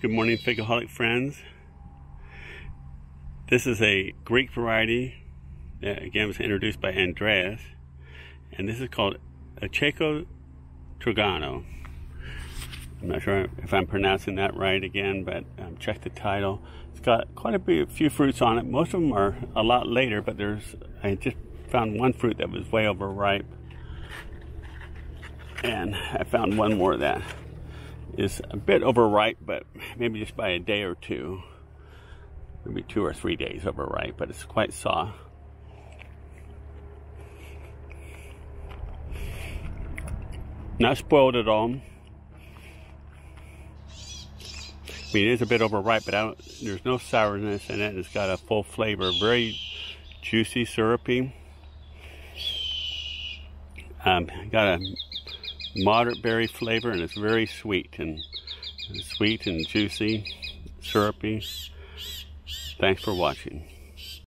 Good morning, Figaholic friends. This is a Greek variety that again was introduced by Andreas, and this is called Achaiko Tragano. I'm not sure if I'm pronouncing that right again, but um, check the title. It's got quite a few fruits on it. Most of them are a lot later, but there's I just found one fruit that was way overripe, and I found one more that is a bit overripe, but maybe just by a day or two, maybe two or three days overripe, but it's quite soft. Not spoiled at all. I mean, it is a bit overripe, but there's no sourness in it. It's got a full flavor, very juicy, syrupy. Um, got a moderate berry flavor and it's very sweet and sweet and juicy, syrupy. Thanks for watching.